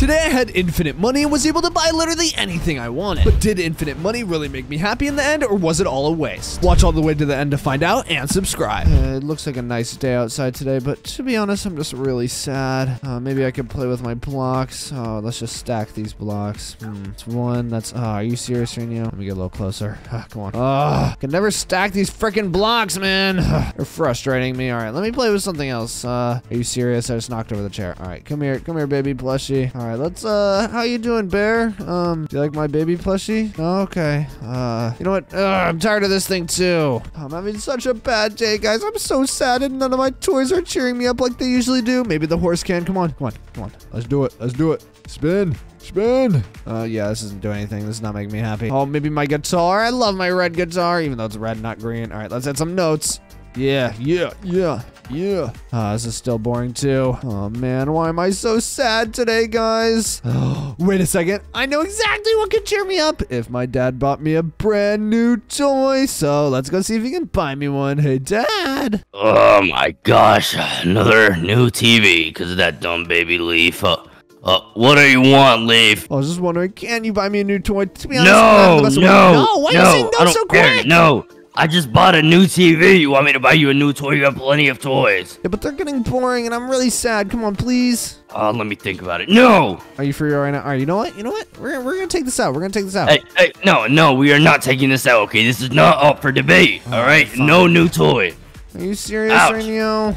Today I had infinite money and was able to buy literally anything I wanted. But did infinite money really make me happy in the end or was it all a waste? Watch all the way to the end to find out and subscribe. Uh, it looks like a nice day outside today, but to be honest, I'm just really sad. Uh, maybe I could play with my blocks. Oh, let's just stack these blocks. Hmm, it's one. That's. Oh, are you serious, Reno? Let me get a little closer. Ah, come on. Oh, can never stack these freaking blocks, man. They're frustrating me. All right, let me play with something else. Uh, are you serious? I just knocked over the chair. All right, come here, come here, baby plushie. All right, let's. Uh, how you doing, bear? Um, do you like my baby plushie? Oh, okay. Uh, you know what? Ugh, I'm tired of this thing too. I'm having such a bad day, guys. I'm so sad, and none of my toys are cheering me up like they usually do. Maybe the horse can. Come on, come on, come on. Let's do it. Let's do it. Spin. Spin. Uh, yeah, this isn't doing anything. This is not making me happy. Oh, maybe my guitar. I love my red guitar, even though it's red, not green. All right, let's add some notes. Yeah, yeah, yeah, yeah. Ah, this is still boring too. Oh man, why am I so sad today, guys? Wait a second. I know exactly what could cheer me up if my dad bought me a brand new toy. So let's go see if he can buy me one. Hey, dad. Oh my gosh, another new TV because of that dumb baby Leaf. Uh, uh, what do you want, Leaf? I was just wondering, can you buy me a new toy? To be honest, I'm No, the best one- no, no. Why no, are you saying I no don't so care. quick? No, I just bought a new TV. You want me to buy you a new toy? You have plenty of toys. Yeah, but they're getting boring, and I'm really sad. Come on, please. Uh, let me think about it. No, Are you free right now? All right, you know what? You know what? We're, we're gonna take this out. We're gonna take this out. hey, hey, no, no, we are not taking this out. Okay, this is not up for debate. all right, fine. no new toy. Are you serious, Ouch. Rainio?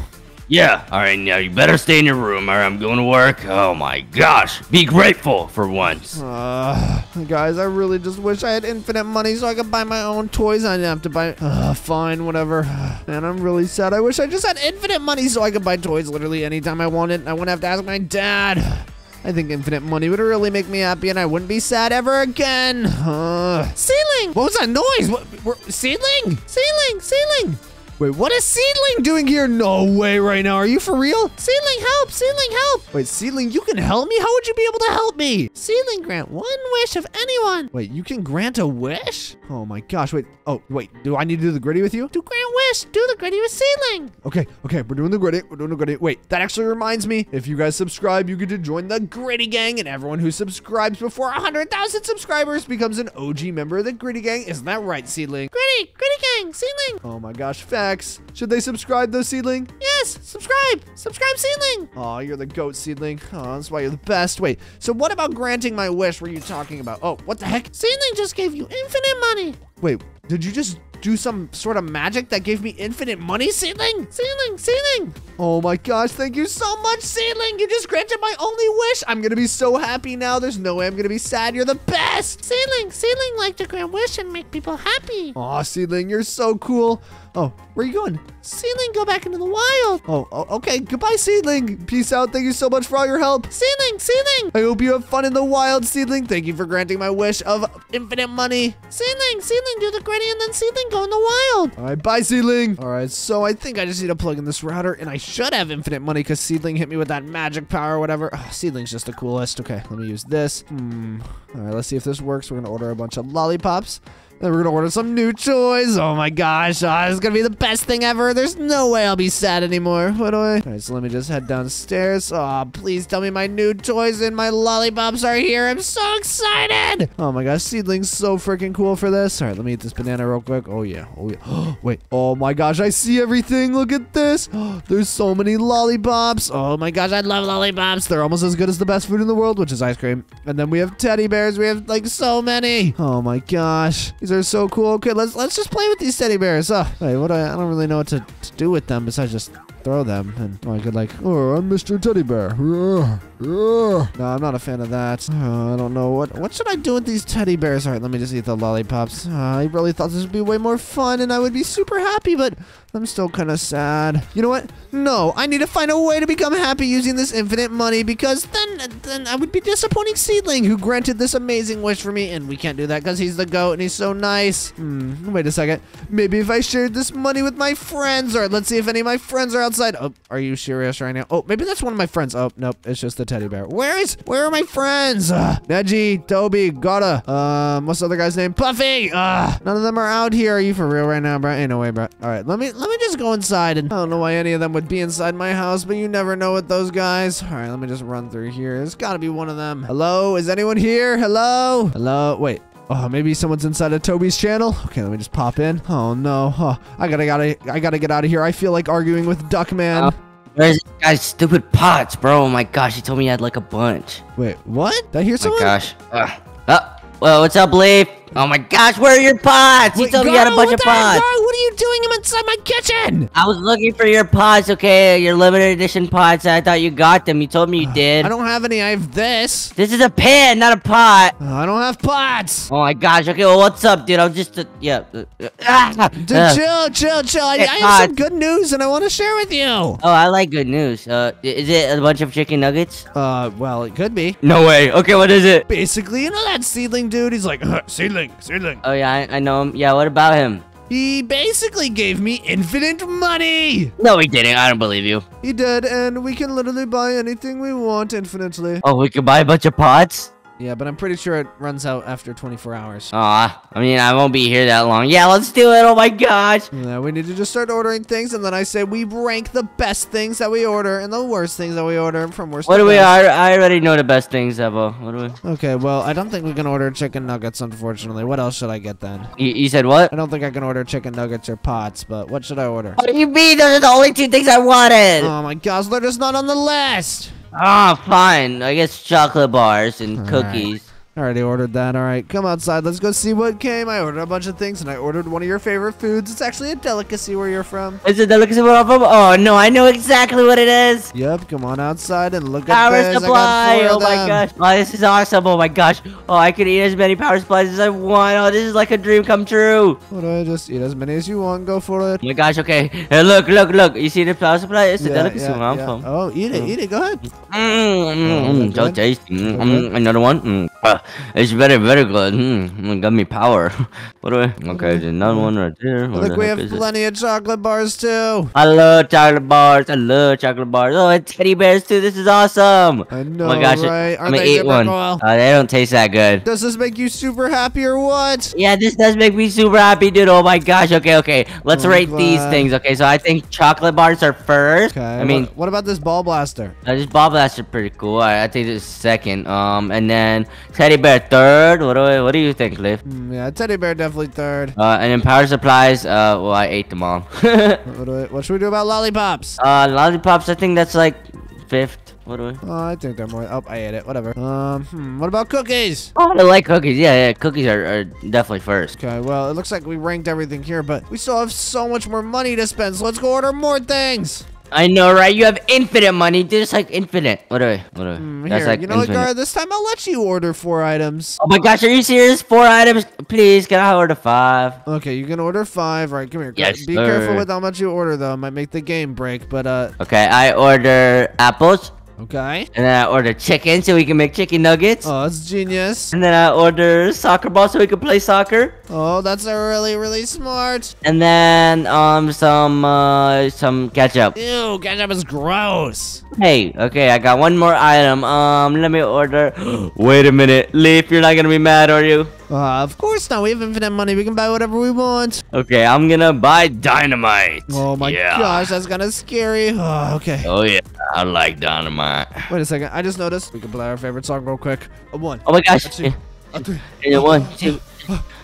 Yeah, all right, now you better stay in your room. Right, I'm going to work. Oh my gosh, be grateful for once. Uh, guys, I really just wish I had infinite money so I could buy my own toys. I didn't have to buy. Uh, fine, whatever. Man, I'm really sad. I wish I just had infinite money so I could buy toys literally anytime I wanted. I wouldn't have to ask my dad. I think infinite money would really make me happy and I wouldn't be sad ever again. Uh, ceiling! What was that noise? What? Ceiling? Ceiling! Ceiling! Wait, what is Seedling doing here? No way right now. Are you for real? Seedling, help! Seedling, help! Wait, Seedling, you can help me? How would you be able to help me? Seedling, grant one wish of anyone. Wait, you can grant a wish? Oh my gosh, wait. Oh, wait, do I need to do the griddy with you? To grant wish, do the griddy with Seedling. Okay, okay, we're doing the griddy. We're doing the griddy. Wait, that actually reminds me. If you guys subscribe, you get to join the griddy gang, and everyone who subscribes before 100,000 subscribers becomes an OG member of the griddy gang. Isn't that right, Seedling? Griddy, griddy gang, Seedling. Oh my gosh, facts. Should they subscribe though, Seedling? Yes, subscribe. Subscribe, Seedling. Oh, you're the goat, Seedling. Oh, that's why you're the best. Wait, so what about granting my wish were you talking about? Oh, what the heck? Seedling just gave you infinite money. Wait, did you just do some sort of magic that gave me infinite money, Seedling? Seedling, Seedling. Oh my gosh, thank you so much, Seedling. You just granted my only wish. I'm gonna be so happy now. There's no way I'm gonna be sad. You're the best. Seedling, Seedling like to grant wish and make people happy. Aw, Seedling, you're so cool. Oh, where are you going? Seedling, go back into the wild. Oh, oh, okay. Goodbye, Seedling. Peace out. Thank you so much for all your help. Seedling, Seedling. I hope you have fun in the wild, Seedling. Thank you for granting my wish of infinite money. Seedling, Seedling, do the griddy and then Seedling go in the wild. All right, bye, Seedling. All right, so I think I just need to plug in this router, and I should have infinite money because Seedling hit me with that magic power or whatever. Ugh, Seedling's just the coolest. Okay, let me use this. Hmm. All right, let's see if this works. We're gonna order a bunch of lollipops. Then we're gonna order some new toys. Oh my gosh, ah, this is gonna be the best thing ever. There's no way I'll be sad anymore. What do I? All right, so let me just head downstairs. Oh, please tell me my new toys and my lollipops are here. I'm so excited. Oh my gosh, Seedling's so freaking cool for this. All right, let me eat this banana real quick. Oh yeah, oh yeah. Wait, oh my gosh, I see everything. Look at this. There's so many lollipops. Oh my gosh, I love lollipops. They're almost as good as the best food in the world, which is ice cream. And then we have teddy bears. We have like so many. Oh my gosh, these are so cool. Okay, let's let's just play with these teddy bears. Oh, wait, what do I? I don't really know what to, to do with them besides just throw them. And I could like, oh, I'm Mr. Teddy Bear. No, I'm not a fan of that. Uh, I don't know what what should I do with these teddy bears. All right, let me just eat the lollipops. Uh, I really thought this would be way more fun, and I would be super happy, but I'm still kind of sad. You know what? No, I need to find a way to become happy using this infinite money because then then I would be disappointing Seedling who granted this amazing wish for me, and we can't do that because he's the goat and he's so nice. Hmm, wait a second. Maybe if I shared this money with my friends, or let's see if any of my friends are outside. Oh, are you serious right now? Oh, maybe that's one of my friends. Oh, nope, it's just the teddy bear. Where is? Where are my friends? Uh, Neji, Toby, Gara. Um, what's the other guy's name? Puffy. Uh, none of them are out here. Are you for real right now, bro? Ain't no way, bro. All right, let me let me just go inside. And I don't know why any of them would be inside my house, but you never know with those guys. All right, let me just run through here. There's got to be one of them. Hello, is anyone here? Hello, hello. Wait. Oh, maybe someone's inside of Toby's channel. Okay, let me just pop in. Oh no, oh, I gotta gotta I gotta get out of here. I feel like arguing with Duckman. Uh, Where's this guy's stupid pots, bro? Oh my gosh, he told me he had like a bunch. Wait, what? Did I hear someone? Oh my gosh. Uh, uh, well, what's up, Leaf? Oh my gosh, where are your pots? He Wait, told me you had a bunch of pots. Gara? what are you doing him inside my kitchen? I was looking for your pots, okay? Your limited edition pots. I thought you got them. You told me you did. I don't have any. I have this. This is a pan, not a pot. Uh, I don't have pots. Oh my gosh. Okay, well, what's up, dude? I'm just, uh, yeah. uh, uh, ah, Dude, uh. chill, chill, chill. I, I have some good news and I want to share with you. Oh, I like good news. Uh, is it a bunch of chicken nuggets? Uh, well, it could be. No way. Okay, what is it? Basically, you know that seedling dude? He's like, "Uh, seedling, seedling. Oh yeah, I, I know him. Yeah, what about him? He basically gave me infinite money. No, he didn't. I don't believe you. He did, and we can literally buy anything we want infinitely. Oh, we can buy a bunch of pots? Yeah, but I'm pretty sure it runs out after 24 hours. Aw, I mean, I won't be here that long. Yeah, let's do it. Oh my gosh. Yeah, we need to just start ordering things, and then I say we rank the best things that we order and the worst things that we order from worst What do we? I, I already know the best things, Evo. What do we? Okay, well, I don't think we can order chicken nuggets, unfortunately. What else should I get then? You, you said what? I don't think I can order chicken nuggets or pots, but what should I order? What do you mean? Those are the only two things I wanted. Oh my gosh, they're just not on the list! Ah, fine. I guess chocolate bars and All cookies. I already ordered that. All right, come outside. Let's go see what came. I ordered a bunch of things, and I ordered one of your favorite foods. It's actually a delicacy where you're from. Is it delicacy where I'm from? Oh no, I know exactly what it is. Yep, come on outside and look at Power this. I got supply! Oh my gosh! Oh, this is awesome! Oh my gosh! Oh, I can eat as many power supplies as I want. Oh, this is like a dream come true. What do I just eat as many as you want? Go for it. Oh my gosh! Okay, hey, look, look, look! You see the power supply? It's a Yeah, delicacy yeah, where I'm yeah. from. Oh, eat it, eat it. Go ahead. Mm, mm, Oh, mm, so tasty. Mm, Is mm, another one. Mm, uh, it's very, very good. Mm, mm, got me power. what do I? Okay, there's another one right there. Look, the we have is it? plenty of chocolate bars too. I love chocolate bars. I love chocolate bars. Oh, and teddy bears too. This is awesome. I know, oh my gosh! right? I'm Aren't gonna eat one. Uh, they don't taste that good. Does this make you super happy or what? Yeah, this does make me super happy, dude. Oh my gosh. Okay, okay. Let's I'm rate these things. Okay, so I think chocolate bars are first. Okay. I mean, what, what about this ball blaster? uh, this ball blaster pretty cool. I, I think is second. Um, and then teddy bear third. What do I, What do you think, Liv? Hmm, yeah, teddy bear definitely third. Uh, and then power supplies. Uh, well, I ate them all. What, do I, what should we do about lollipops? uh, lollipops. I think that's like fifth. What do I? Oh, I think they're more. Oh, I ate it. Whatever. Um, hmm, what about cookies? Oh, I like cookies. Yeah, yeah. Cookies are, are definitely first. Okay, well, it looks like we ranked everything here, but we still have so much more money to spend, so let's go order more things. I know, right? You have infinite money. Dude, it's like infinite. What do I? What do I? Hmm, That's here, like you know what. Gar? This time I'll let you order four items. Oh my gosh, are you serious? Four items? Please, can I order five? Okay, you can order five. All right, come here. Yes, Be careful with how much you order, though. It might make the game break, but, uh, Okay, I order apples. Okay. And then I order chicken so we can make chicken nuggets. Oh, that's genius. And then I order soccer ball so we can play soccer. Oh, that's a really, really smart. And then um some uh some ketchup. Ew, ketchup is gross. Hey, okay, I got one more item. Um, let me order. Wait a minute, Leaf, you're not gonna be mad, are you? Uh, of course not. We have infinite money. We can buy whatever we want. Okay, I'm gonna buy dynamite. Oh my yeah. gosh, that's kind of scary. Oh, okay. Oh yeah, I like dynamite. Wait a second. I just noticed. We can play our favorite song real quick. A one. Oh my gosh. A two. A three. Yeah, one, two,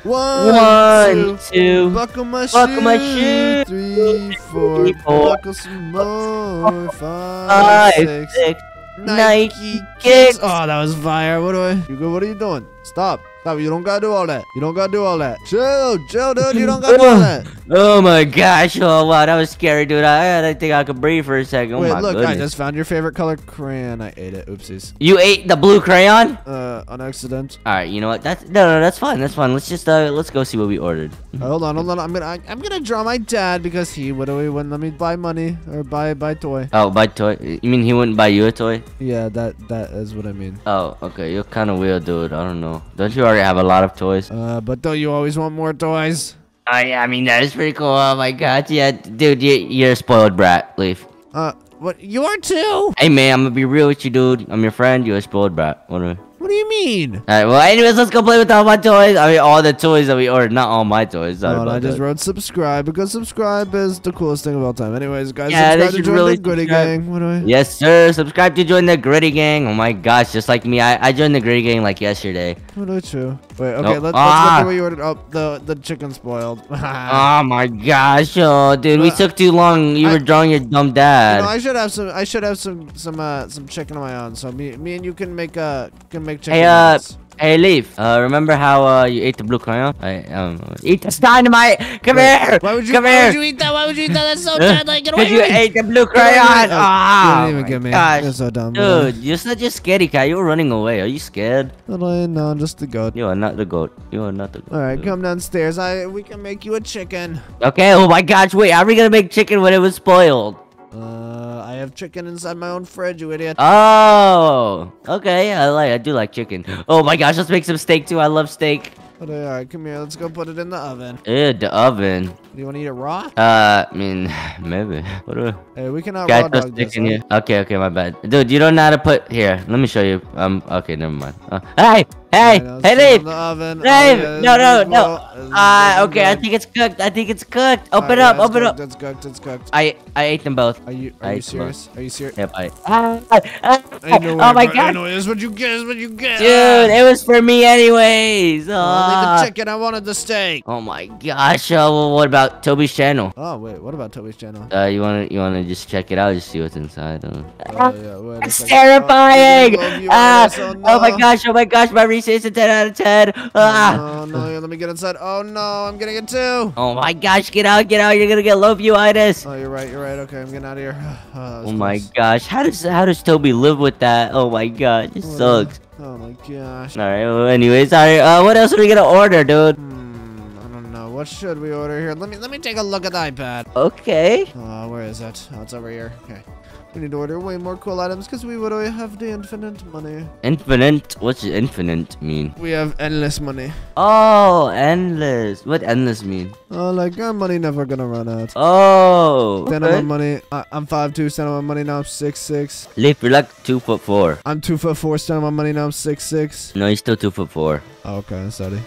One, one, two. two. Buckle my Buckle shoe. my shoe. Three, four. Buckle some more. Five, Five, six. six. Nike, Nike kicks. kicks. Oh, that was fire. What do I? You go. What are you doing? Stop. Stop. You don't gotta do all that. You don't gotta do all that. Chill, chill, dude. You don't gotta do all that. Oh my gosh! Oh wow, that was scary, dude. I, I didn't think I could breathe for a second. Oh Wait, look. goodness. I just found your favorite color crayon. I ate it. Oopsies. You ate the blue crayon? Uh, on accident. All right, you know what? That's no, no, that's fine. That's fine. Let's just uh, let's go see what we ordered. Uh, hold on, hold on. I'm gonna, I, I'm gonna draw my dad because he would he wouldn't let me buy money or buy buy toy. Oh, buy toy. You mean he wouldn't buy you a toy? Yeah, that that is what I mean. Oh, okay. You're kind of weird, dude. I don't know. Don't you already have a lot of toys? Uh, but don't you always want more toys? Oh yeah, I mean that is pretty cool. Oh my god, yeah, dude, you, you're a spoiled brat, Leaf. Uh, what? You are too? Hey man, I'm gonna be real with you, dude. I'm your friend. You're a spoiled brat. What do? What do you mean? All right. Well, anyways, let's go play with all my toys. I mean, all the toys that we ordered. Not all my toys. Sorry and I just wrote subscribe because subscribe is the coolest thing of all time. Anyways, guys, Yeah, subscribe to join really the Griddy subscribe. Gang. What do I? Yes, sir. Subscribe to join the Griddy Gang. Oh my gosh, just like me, I, I joined the Griddy Gang like yesterday. What do I chew? Wait, okay, let, let's Ah. go through what you ordered. Oh, the the chicken spoiled. Oh my gosh, oh dude, we Uh, took too long. You I- were drawing your dumb You dad. know, I should have some. I should have some some uh some chicken of my own. So me me and you can make uh can make chicken. Hey, uh. Hey, Leaf. Uh, remember how uh you ate the blue crayon? I um eat this dynamite. Come Wait, here. Why would you? Come why here. would you eat that? Why would you eat that? That's so Huh? bad. Like, get away Because you ate the blue Get away from me. crayon. Oh, Ah, you didn't even get me. gosh. You're so dumb. Dude, you're such a scaredy cat. You're running away. Are you scared? Little, no, I'm just the goat. You are not the goat. You are not the goat. All right, dude. come downstairs. I we can make you a chicken. Okay. Oh my gosh. Wait. How are we gonna make chicken when it was spoiled? Uh, I have chicken inside my own fridge, you idiot. Oh. Okay. I like. I do like chicken. Oh my gosh. Let's make some steak too. I love steak. But, uh, all right, come here. Let's go put it in the oven. Ew, the oven. Do you want to eat it raw? Uh, I mean, maybe. What do I? Hey, we cannot Guys, raw dog this. in here. Okay, okay, my bad. Dude, you don't know how to put here. Let me show you. Um, okay, never mind. Uh, hey, hey, hey, leave. Oh, leave. yeah, no, no, no. well- this is Ah, looking okay, I think it's cooked. I think it's cooked. Open Alright, up, yeah, it's open up. It's cooked. It's cooked. I I ate them both. Are you I are you ate them both. serious? Are you serious? Yep, I. Ah, ah, ah, Ain't oh my bro. god, Ain't no way. This is what you get. This is what you get. dude, it was for me anyways. Oh, Ah. the chicken. I wanted the steak. Oh my gosh. Oh, well, what about Toby's channel? Oh wait, what about Toby's channel? Uh, you wanna you wanna just check it out, just see what's inside. Uh. Oh, yeah, wait It's second. terrifying! Oh, you ah, oh, no. my gosh, oh my gosh, my is a 10 out of 10. Ah. Oh no, let me get inside. Oh no, I'm getting it too. Oh my gosh, get out, get out, you're gonna get low viewitis. Oh, you're right, you're right. Okay, I'm getting out of here. Oh, Oh my gosh, how does how does Toby live with that? Oh my god, it Oh, sucks. Oh my gosh. Alright, well, anyways, alright, uh, what else are we gonna order, dude? Hmm, I don't know. What should we order here? Let me let me take a look at the iPad. Okay. Oh, where is it? Oh, it's over here. Okay. We need to order way more cool items because we would have the infinite money. Infinite, what's infinite mean? We have endless money. Oh, endless. What endless mean? Oh, like our money never gonna run out. Oh, Stand on my money. I, I'm five two. Stand on my money now. I'm six six. Leaf, you're like two foot four. I'm two foot four. Stand on my money now. I'm six six. No, you're still two foot four. Oh, okay, sorry.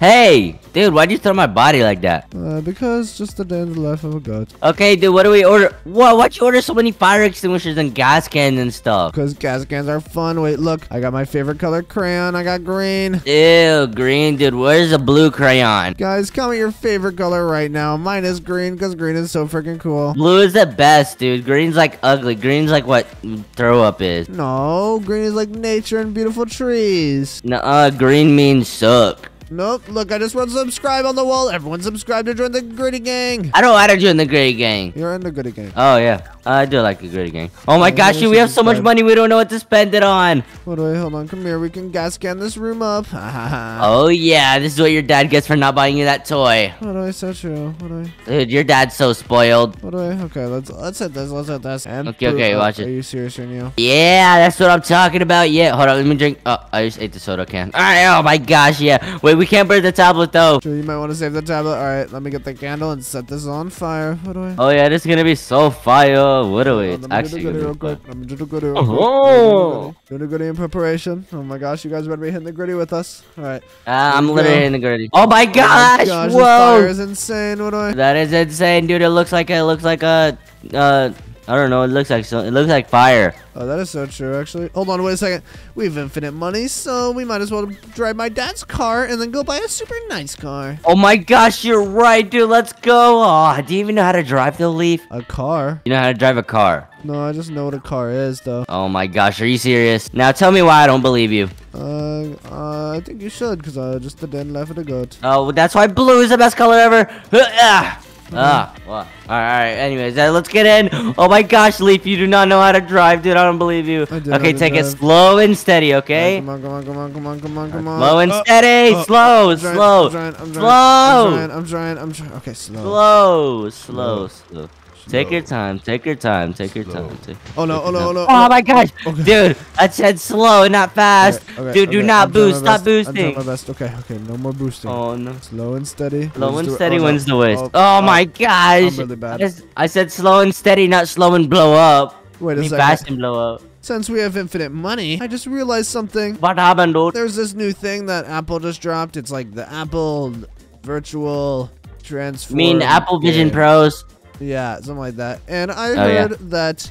What do I, what do I, Hey, dude, why'd you throw my body like that? Uh, because just the day in the life of a goat. Okay, dude, what do we order? What? Why'd you order so many fire extinguishers and gas cans and stuff? Because gas cans are fun. Wait, look. I got my favorite color crayon. I got green. Ew, green, dude. Where's the blue crayon? Guys, comment your favorite color right now. Mine is green because green is so freaking cool. Blue is the best, dude. Green's like ugly. Green's like what throw up is. No, green is like nature and beautiful trees. Nuh-uh, green means suck. Nope, look, I just wrote subscribe on the wall. Everyone subscribe to join the Griddy Gang. I don't want to join the Griddy Gang. You're in the Griddy Gang. Oh, yeah. I do like the Griddy Gang. Oh my I gosh, we have so much money we don't know what to spend it on. What do I, hold on, come here. We can gas scan this room up. oh. Yeah, this is what your dad gets for not buying you that toy. What do I, so true. What do I, Dude, your dad's so spoiled. what do I, okay, let's, let's hit this, let's hit this. And Okay, okay, watch Are you serious right now? Yeah, that's what I'm talking about. Yeah, hold on, let me drink. Oh, I just ate the soda can. Alright, oh my gosh, yeah. Wait, we can't burn the tablet though. Sure, you might want to save the tablet. All right, let me get the candle and set this on fire. What do I? Oh yeah, this is gonna be so fire. What do we? Hold It's on, let me actually do the goodie gonna be real be quick. fire. Let me do the goodie real Oh. quick. Do the goodie in preparation. Oh my gosh, you guys better be hitting the griddy with us. All right. Ah, I'm Here we literally go. in the griddy. Oh my Oh my gosh! gosh, this fire whoa! is insane. What do I? That is insane, dude. It looks like it looks like a uh. I don't know. It looks like so. It looks like fire. Oh, that is so true, actually. Hold on, wait a second. We have infinite money, so we might as well drive my dad's car and then go buy a super nice car. Oh my gosh, you're right, dude. Let's go. Oh, do you even know how to drive the Leaf? A car? You know how to drive a car. No, I just know what a car is, though. Oh my gosh, are you serious? Now tell me why I don't believe you. Uh, uh I think you should, because I just the den left of the goat. Oh, that's why blue is the best color ever. Ah. Well, all right, all right. Anyways, uh, let's get in. Oh my gosh, Leaf, you do not know how to drive, dude. I don't believe you. I Okay, to take it slow and steady, okay? Come on, come on, come on, come on, come on, come on. Slow and Oh, steady. oh, slow, I'm trying, slow, I'm trying, I'm trying, slow. I'm trying, I'm trying, I'm trying. Okay, slow. slow, slow, slow. Take your time. Take your time. Take your Slow. time. Take, Oh no! Oh no! Oh no! Oh my gosh, Okay. dude! I said slow, not fast. Okay, okay, dude, do not I'm boost. my Stop best. I'm boosting. trying my best. Okay, okay, no more boosting. Oh no. Slow and steady. Slow and steady oh, no. wins the waste. Oh, Oh, oh, my gosh! really bad. I, s- I said slow and steady, not slow and blow up. Wait I a mean second. fast and blow up. Since we have infinite money, I just realized something. What happened, dude? There's this new thing that Apple just dropped. It's like the Apple Virtual Transform. I mean Apple Vision game. Pros. Yeah, something like that. And I Oh, yeah. heard that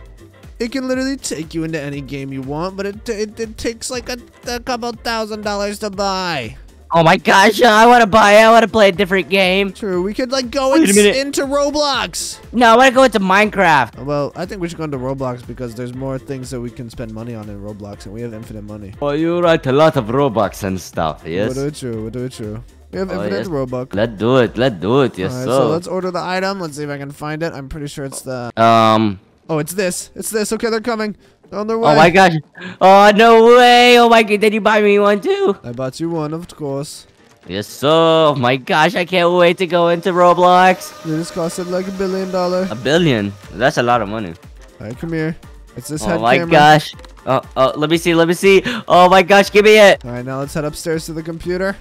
it can literally take you into any game you want, but it it, it takes like a, a couple thousand dollars to buy. Oh my gosh, I want to buy it. I want to play a different game. True, we could like go Wait a ins- minute. into Roblox. No, I want to go into Minecraft. Well, I think we should go into Roblox because there's more things that we can spend money on in Roblox, and we have infinite money. Oh, you write a lot of Robux and stuff, yes? We'll do it true. We'll do it true. We have Oh, infinite yes. Robux. Let's do it. Let's do it. Yes, Alright, sir. so let's order the item. Let's see if I can find it. I'm pretty sure it's the. um. Oh, it's this. It's this. Okay, they're coming. They're on their way. Oh my gosh. Oh no way. Oh my god. Did you buy me one too? I bought you one, of course. Yes, sir. Oh my gosh. I can't wait to go into Roblox. This costed like a billion dollar. A billion. That's a lot of money. Alright, come here. It's this Oh my camera. gosh. Oh, oh, let me see. Let me see. Oh my gosh. Give me it. Alright, now let's head upstairs to the computer.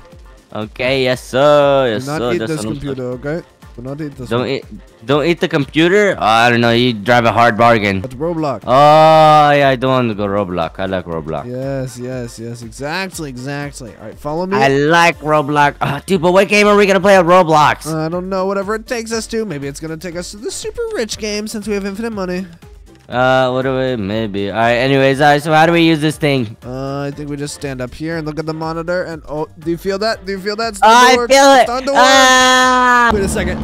Okay. Yes, sir. Yes, Do not sir. eat That's this computer, okay? Do not eat this Don't one. eat. Don't eat the computer. Oh, I don't know. You drive a hard bargain. That's Roblox. Oh yeah, I don't want to go Roblox. I like Roblox. Yes, yes, yes. Exactly, exactly. Alright, follow me. I like Roblox. Ah, dude, but what game are we gonna play on Roblox? I don't know, whatever it takes us to. Maybe it's gonna take us to the super rich game since we have infinite money. Uh, what do we? Maybe. All right. Anyways, uh, so how do we use this thing? Uh, I think we just stand up here and look at the monitor and oh, do you feel that? Do you feel that? It's Oh, I feel it. to. Ah! Wait a second.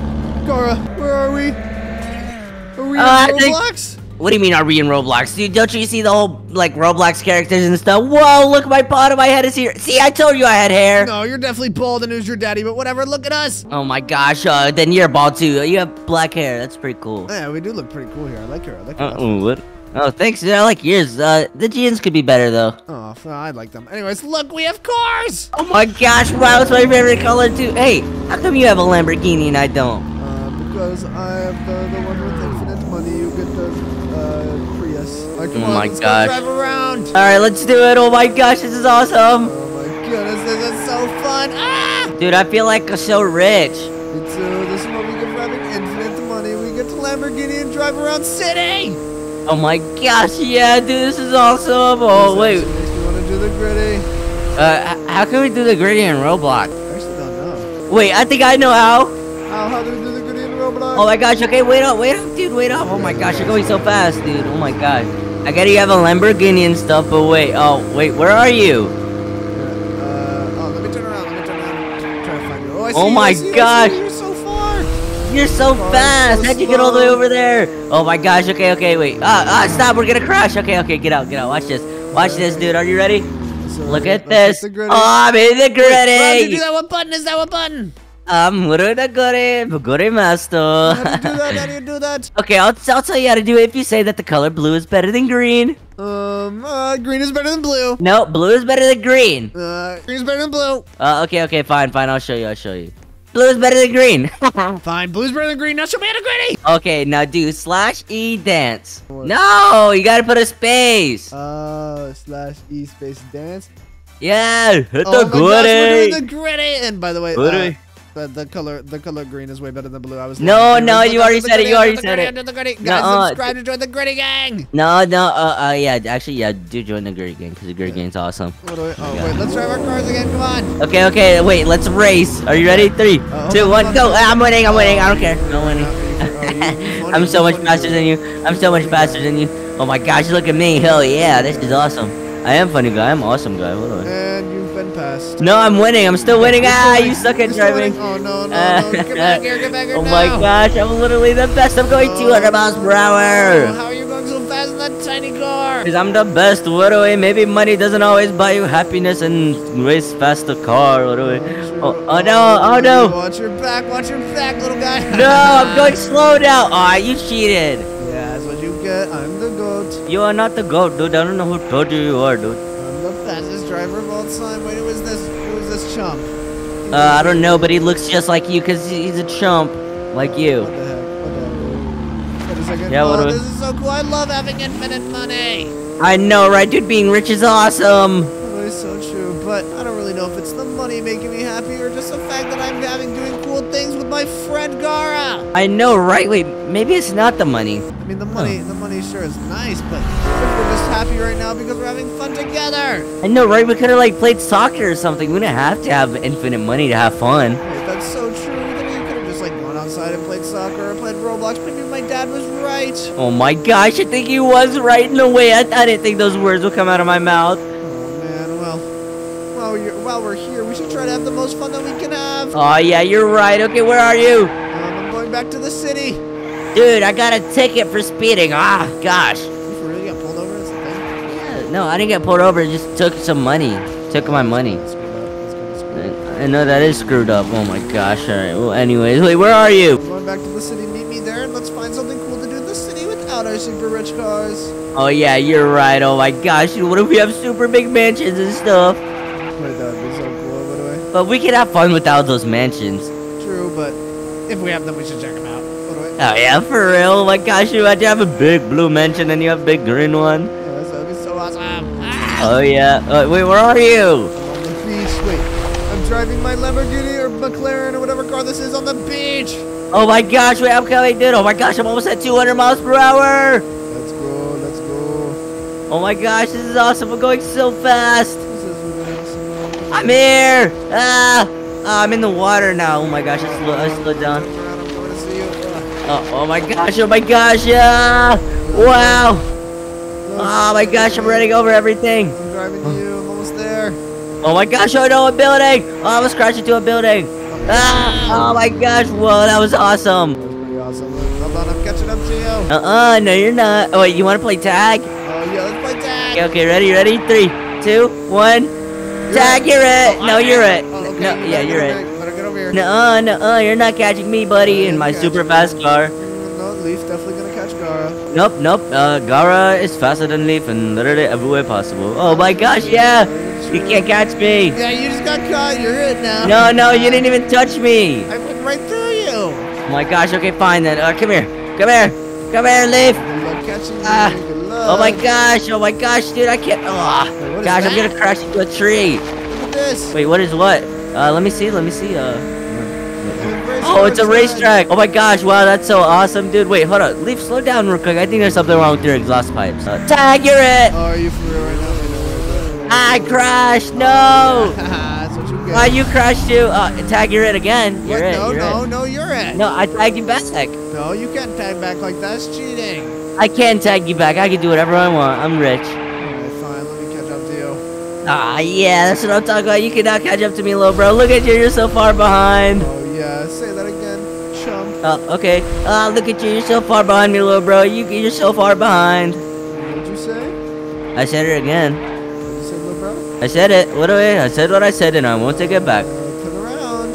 Cora, where are we? Are we Uh, in Roblox? What do you mean? Are we in Roblox, dude? Don't you see the whole like Roblox characters and stuff? Whoa! Look, my pot of my head is here. See, I told you I had hair. No, you're definitely bald and who's your daddy, but whatever, look at us. Oh my gosh. Uh, then you're bald too. You have black hair. That's pretty cool. Yeah, we do look pretty cool here. I like her. I like her. Uh oh. What? Oh, thanks. I like yours. Uh, the jeans could be better though. Oh, I like them. Anyways, look, we have cars. Oh my gosh! Wow, it's my favorite color too. Hey, how come you have a Lamborghini and I don't? Uh, because I have the, the one with infinite money. You get the uh, Prius. All right, come Oh on, my gosh. go drive around. All right, let's do it. Oh my gosh, this is awesome. Oh my goodness, this is so fun. Ah! Dude, I feel like I'm so rich. Me too. This is what we get for having infinite money. We get to Lamborghini and drive around city. Oh my gosh, yeah, dude, this is awesome. Oh, This wait. makes me want to do the griddy. Uh, how can we do the griddy in Roblox? I actually don't know. Wait, I think I know how. How, how do we do the griddy in Roblox? Oh my gosh, okay, wait up, wait up, dude, wait up. Oh my gosh, you're going so fast, dude. Oh my gosh. I get you have a Lamborghini and stuff, but wait, oh, wait, where are you? Uh, oh, let me turn around. Let me turn around. Try to find you. Oh, I see Oh you, my I see you, I gosh. see you. You're so far. You're so Oh, fast. so How'd you get all the way over there? Oh my gosh, okay, okay, wait. Ah, ah, stop, we're gonna crash. Okay, okay, get out, get out. Watch this. Watch this, dude. Are you ready? So, Look at this. Oh, griddy. I'm in the How'd you do that? What button is that? What button? The griddy. Griddy master. How do you do that? How do you do that? Okay, I'll, I'll tell you how to do it if you say that the color blue is better than green. Um, uh, green is better than blue. No, blue is better than green. Uh, green is better than blue. Uh, okay, okay, fine, fine, I'll show you, I'll show you. Blue is better than green. Fine, blue's better than green. Now show me how to griddy. okay, now do slash E dance. What? No, you gotta put a space. Uh, slash E space dance. yeah, hit oh the my gosh, we're doing the griddy. And by the way, uh. The, the color the color green is way better than blue. I was No, no, you already said it, you already said it. Guys, subscribe to join the griddy gang. No, no, uh, uh, yeah, actually, yeah, do join the griddy gang, because the griddy gang's awesome. What do I- oh wait, let's drive our cars again. Come on. Okay, okay, wait, let's race. Are you ready? Three, Uh, two, one, on, go. on. I'm winning, I'm winning, I don't care. I'm winning. You- you funny, I'm so much faster than you. I'm so much faster than you. Oh my gosh, look at me. Hell yeah, this is awesome. I am funny guy. I'm awesome guy. What do I? And you've been passed. No, I'm winning. I'm still winning. Ah, you suck at driving. Oh no, no, no! Get back here! Get back here oh now! my gosh, I'm literally the best. I'm going 200 miles per Oh, hour. how are you going so fast in that tiny car? Cause I'm the best. What do I? Maybe money doesn't always buy you happiness and race faster car. What do I? Oh, oh no! Oh no! Watch your back! Watch your back, little guy! No, I'm going slow now. Ah, you cheated. What you get. I'm the goat. You are not the goat, dude. I don't know who told you you are, dude. I'm the fastest driver of all time. Wait, who is this? Who is this chump? Uh, I don't know, but he looks just like you because he's a chump, like What you. the heck? What the heck? dude? He's got a second. Yeah, what oh, we- this is so cool. I love having infinite money. I know, right, dude? Being rich is awesome. Oh, it's so true, but I don't really know if it's the money making me happy or just the fact that I'm having things with my friend Gara. I know, right? Wait, maybe it's not the money. I mean, the money, the money sure is nice, but we're just happy right now because we're having fun together. I know, right? We could have like played soccer or something. We didn't have to have infinite money to have fun. Wait, that's so true. Then you could have just like gone outside and played soccer or played Roblox. But Maybe my dad was right. Oh my gosh, I think he was right in a way. I, I didn't think those words would come out of my mouth. Oh while we're, while we're here, we should try to have the most fun that we can have. Oh yeah, you're right. Okay, where are you? Um, I'm going back to the city. Dude, I got a ticket for speeding. Ah, gosh. You for real got pulled over? Yeah, no, I didn't get pulled over. Just took some money. Took my money. That's screwed up. That's kinda screwed up. I I know that is screwed up. Oh my gosh. All right. Well, anyways, wait, where are you? I'm going back to the city. Meet me there, and let's find something cool to do in the city without our super rich cars. Oh yeah, you're right. Oh my gosh. What if we have super big mansions and stuff? But we could have fun without those mansions. True, but if we have them, we should check them out. By the way. Oh yeah, for real. Oh my gosh, you to have a big blue mansion and you have a big green one. Yes, that would be so awesome. Ah! Oh yeah. Uh, wait, where are you? On the beach. Wait, I'm driving my Lamborghini or McLaren or whatever car this is on the beach. Oh my gosh, wait, I'm coming, dude. Oh my gosh, I'm almost at 200 miles per hour. Let's go, let's go. Oh my gosh, this is awesome. We're going so fast. I'm here. Ah, Ah, I'm in the water now. Oh my gosh, I slowed, I slowed down. Turn around, I'm coming to see you. Oh, oh my gosh, oh my gosh, yeah. Wow. Oh my gosh, I'm running over everything. I'm driving you. I'm almost there. Oh my gosh, oh no, a building. Oh, I almost crashed into a building. Ah, oh my gosh, whoa, that was awesome. That was pretty awesome. Hold on, I'm catching up to you. Uh-uh, no, you're not. Oh, wait, you want to play tag? Oh yeah, let's play tag. Okay, okay, ready, ready? Three, two, one. Tag, you're it. Oh, No, you're it. Oh, No, yeah, you're it. over- Better get over. No, no, you're not catching me, buddy, in my super fast car. No, Leaf definitely gonna catch Gara. Nope, nope. Uh, Gara is faster than Leaf in literally every way possible. Oh my gosh, yeah. You can't catch me. Yeah, you just got caught. You're it now. No, no, you didn't even touch me. I went right through you. Oh my gosh. Okay, fine then. Uh, come here. Come here. Come here, Leaf. Good luck catching me. Ah. Good. Oh my gosh. Oh my gosh, dude. I can't. Oh, Wait, what is gosh, I'm gonna crash into a tree. Look at this. Wait, what is what? Uh, let me see. Let me see. Uh. Oh, Oh, it's a racetrack. Oh my gosh, wow, that's so awesome, dude. Wait, hold on. Leaf, slow down real quick. I think there's something wrong with your exhaust pipes. Uh, tag, you're it. Oh, are you for real right now? I know where I crashed. No. That's what you get. Why you crashed too? Uh, tag, you're it again. You're What? it. No, you're no, it. no, you're it. No, I tagged you back. No, you can't tag back like that. That's cheating. I can tag you back. I can do whatever I want. I'm rich. Ah, yeah, that's what I'm talking about. You cannot catch up to me, little bro. Look at you. You're so far behind. Oh, yeah. Say that again. Chump. Oh, okay. Ah, look at you. You're so far behind me, little bro. You, you're so far behind. What did you say? I said it again. What did you say, little bro? I said it. What do I? I said what I said, and I won't take it back. Uh, turn around.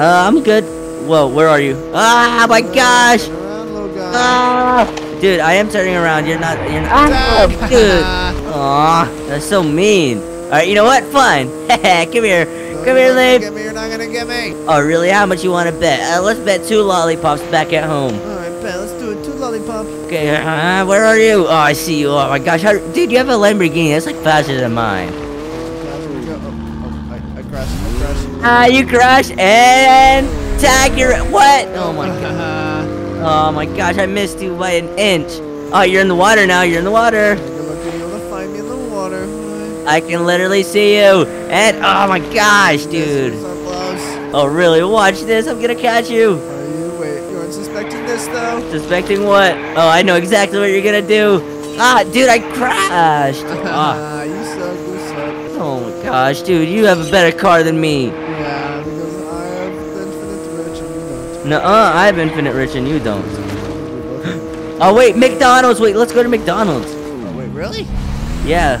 Uh, I'm good. Whoa, where are you? Ah, my gosh! Turn around, little guy. Ah, dude, I am turning around. You're not. You're not. Ah, dude. Aw, that's so mean. All right, you know what? Fine. Come here. Come here, Leaf. Get me. You're not gonna get me. Oh, really? How much you want to bet? Uh, let's bet two lollipops back at home. All right, bet. Let's do it. Two lollipop. Okay, uh, where are you? Oh, I see you. Oh my gosh, How, dude, you have a Lamborghini. That's like faster than mine. Guys, here we go. I, I crashed. Ah, you crashed and tag your what? Oh my god. Oh my gosh, I missed you by an inch. Oh, you're in the water now. You're in the water. Good luck being able to find me in the water. I can literally see you. And oh my gosh, dude. So. Oh really? Watch this. I'm gonna catch you. Are you? Wait, you aren't suspecting this though? Suspecting what? Oh, I know exactly what you're gonna do. Ah, dude, I crashed. Ah. You suck. You suck. Oh my gosh, dude, you have a better car than me. Yeah, because I have infinite rich and you don't. Nuh-uh, I have infinite rich and you don't. Oh wait, McDonald's. Wait, let's go to McDonald's. Oh, wait, really? Yeah.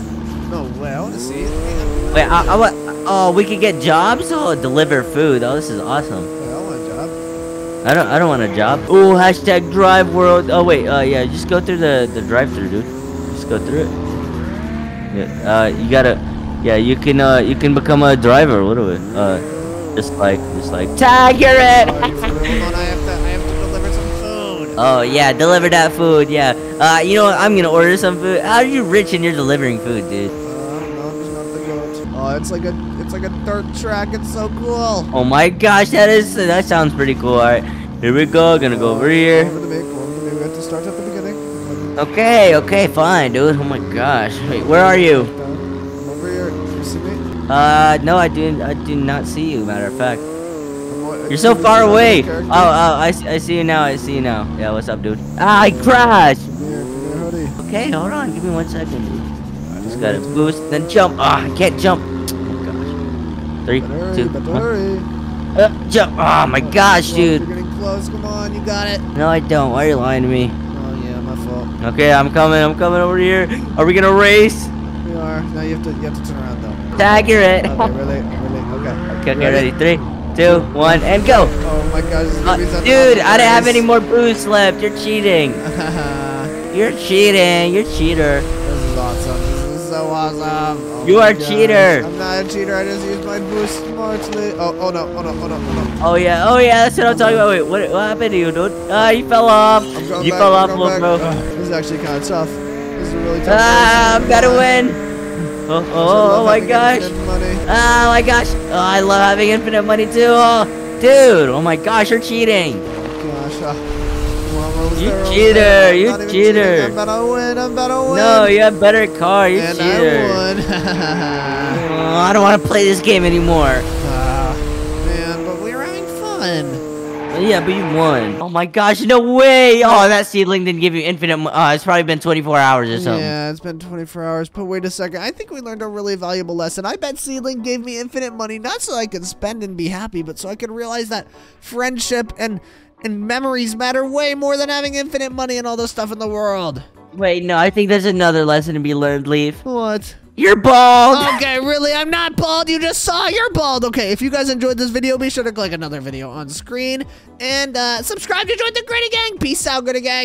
No way. I want to see it. Wait, I, I, wa- oh, we could get jobs. Oh, deliver food. Oh, this is awesome. Wait, I want a job. I don't, I don't want a job. Oh, hashtag drive world. Oh wait, uh, yeah, just go through the the drive-through, dude. Just go through it. Yeah. Uh, you gotta. Yeah, you can. Uh, you can become a driver. What do we? Uh, just like, just like tag you're it. you for real? Hold on, I have to. I have to deliver some food. Oh yeah, deliver that food. Yeah. Uh, you know what? I'm gonna order some food. How are you rich and you're delivering food, dude? Oh, it's like a, it's like a dirt track. It's so cool. Oh my gosh, that is that sounds pretty cool. All right, here we go. Gonna go over here. Over the make, over the make. We have to start at the beginning. Okay, okay, fine, dude. Oh my gosh. Wait, where are you? I'm over here. You see me? Uh, no, I do. I do not see you. Matter of fact, you're so far away. Oh, oh, I, see- I see you now. I see you now. Yeah, what's up, dude? Ah, I crashed. Come here, come here, hoodie. Okay, hold on. Give me one second, dude. I just gotta boost, then jump. Ah, I can't jump. Oh. Three, hurry, two, one. Uh, jump. Oh my gosh, dude. You're getting close. Come on, you got it. No, I don't. Why are you lying to me? Oh yeah, my fault. Okay, I'm coming. I'm coming over here. Are we gonna race? We are. Now you have to, you have to turn around though. Okay, really, really. Okay. Okay, okay, ready? Three, two, one, and go. Oh my gosh, this is Uh, gonna be such dude, I didn't have any more boost left. You're cheating. You're cheating. You're cheater. Awesome. Oh You are a cheater. I'm not a cheater. I just used my boost smartly. Oh, oh no, oh no, oh no, oh no. Oh yeah, oh yeah, that's what I'm talking about. Wait, what, what happened to you, dude? Ah, you fell off. You back, fell off, little bro. Ugh, this is actually kind of tough. This is really tough. Ah, race. I'm gonna win. Oh, oh, oh my gosh. Oh my gosh. Oh, I love having infinite money too. Oh, dude, oh my gosh, you're cheating. Gosh. ah. You cheater, you cheater. cheating. I'm about to win. I'm about to win. No, you have better car. You and cheater. I won. Oh, I don't want to play this game anymore. Ah, man, but we were having fun. Yeah, but you won. Oh my gosh, no way. Oh, that seedling didn't give you infinite. Uh, it's probably been 24 hours or something. Yeah, it's been 24 hours, but wait a second. I think we learned a really valuable lesson. I bet Seedling gave me infinite money, not so I could spend and be happy, but so I could realize that friendship and and memories matter way more than having infinite money and all this stuff in the world. Wait, no, I think there's another lesson to be learned, Leaf. What? You're bald. Okay, really? I'm not bald. You just saw you're bald. Okay, if you guys enjoyed this video, be sure to click another video on screen and uh, subscribe to join the Griddy Gang. Peace out, Griddy Gang.